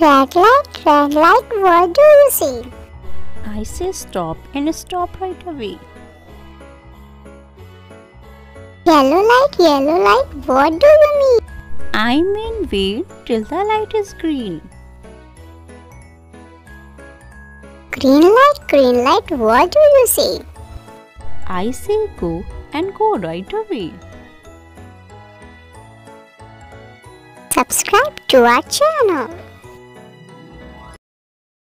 Red light, red light, what do you see? I say stop and stop right away. Yellow light, yellow light, what do you mean? I mean wait till the light is green. Green light, green light, what do you say? I say go and go right away. Subscribe to our channel.